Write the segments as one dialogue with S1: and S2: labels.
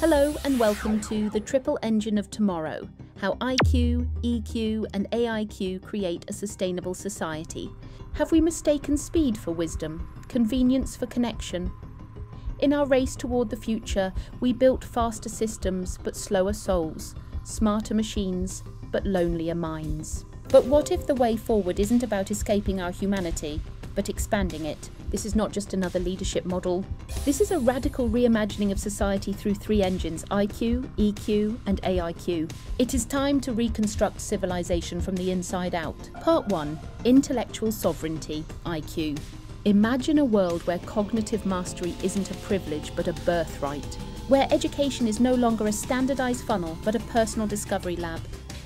S1: Hello and welcome to the triple engine of tomorrow how IQ, EQ, and AIQ create a sustainable society. Have we mistaken speed for wisdom, convenience for connection? In our race toward the future, we built faster systems but slower souls, smarter machines but lonelier minds. But what if the way forward isn't about escaping our humanity, but expanding it? This is not just another leadership model. This is a radical reimagining of society through three engines IQ, EQ, and AIQ. It is time to reconstruct civilization from the inside out. Part 1 Intellectual Sovereignty, IQ. Imagine a world where cognitive mastery isn't a privilege but a birthright, where education is no longer a standardised funnel but a personal discovery lab.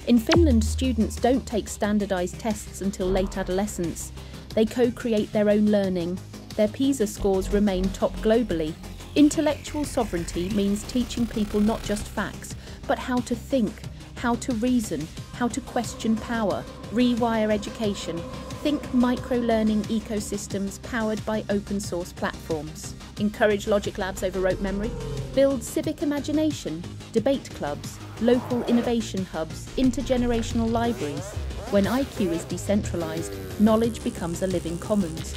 S1: In Finland, students don't take standardised tests until late adolescence. They co create their own learning, their PISA scores remain top globally. Intellectual sovereignty means teaching people not just facts, but how to think, how to reason, how to question power, rewire education, think micro-learning ecosystems powered by open source platforms, encourage logic labs over rote memory, build civic imagination, debate clubs, local innovation hubs, intergenerational libraries. When IQ is decentralised, knowledge becomes a living commons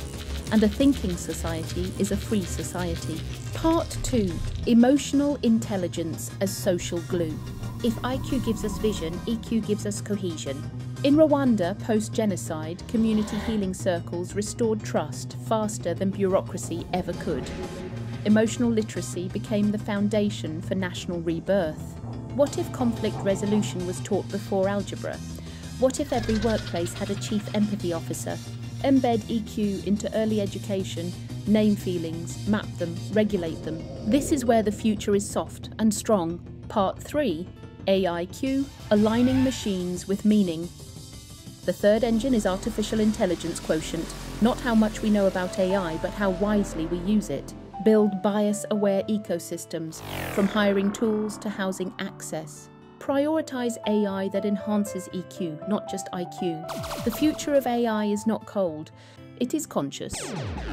S1: and a thinking society is a free society. Part 2 Emotional Intelligence as Social Glue. If IQ gives us vision, EQ gives us cohesion. In Rwanda, post genocide, community healing circles restored trust faster than bureaucracy ever could. Emotional literacy became the foundation for national rebirth. What if conflict resolution was taught before algebra? What if every workplace had a chief empathy officer Embed EQ into early education, name feelings, map them, regulate them. This is where the future is soft and strong. Part 3 AIQ Aligning Machines with Meaning. The third engine is Artificial Intelligence Quotient, not how much we know about AI, but how wisely we use it. Build bias aware ecosystems, from hiring tools to housing access. Prioritise AI that enhances EQ, not just IQ. The future of AI is not cold, it is conscious.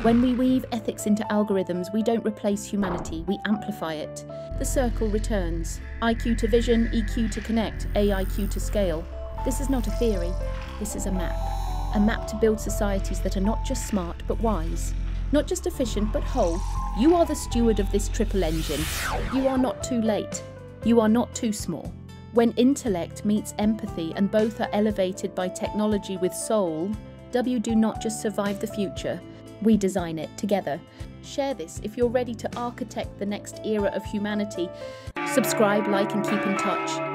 S1: When we weave ethics into algorithms, we don't replace humanity, we amplify it. The circle returns. IQ to vision, EQ to connect, AIQ to scale. This is not a theory, this is a map. A map to build societies that are not just smart, but wise. Not just efficient, but whole. You are the steward of this triple engine. You are not too late. You are not too small. When intellect meets empathy and both are elevated by technology with soul, W do not just survive the future, we design it together. Share this if you're ready to architect the next era of humanity. Subscribe, like, and keep in touch.